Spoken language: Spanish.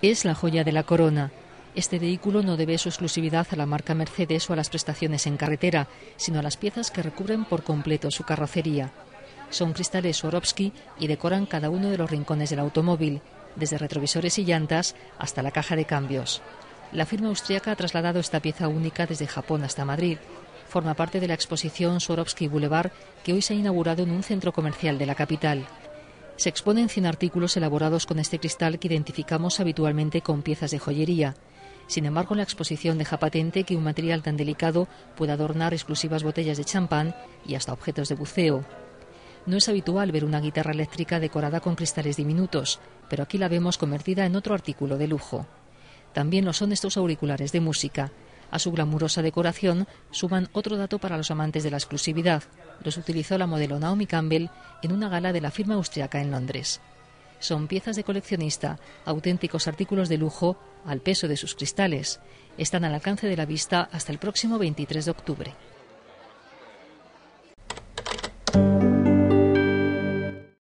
Es la joya de la corona. Este vehículo no debe su exclusividad a la marca Mercedes o a las prestaciones en carretera, sino a las piezas que recubren por completo su carrocería. Son cristales Swarovski y decoran cada uno de los rincones del automóvil, desde retrovisores y llantas hasta la caja de cambios. La firma austríaca ha trasladado esta pieza única desde Japón hasta Madrid. Forma parte de la exposición Swarovski Boulevard que hoy se ha inaugurado en un centro comercial de la capital. Se exponen 100 artículos elaborados con este cristal que identificamos habitualmente con piezas de joyería. Sin embargo, la exposición deja patente que un material tan delicado puede adornar exclusivas botellas de champán y hasta objetos de buceo. No es habitual ver una guitarra eléctrica decorada con cristales diminutos, pero aquí la vemos convertida en otro artículo de lujo. También lo son estos auriculares de música. A su glamurosa decoración suman otro dato para los amantes de la exclusividad. Los utilizó la modelo Naomi Campbell en una gala de la firma austriaca en Londres. Son piezas de coleccionista, auténticos artículos de lujo al peso de sus cristales. Están al alcance de la vista hasta el próximo 23 de octubre.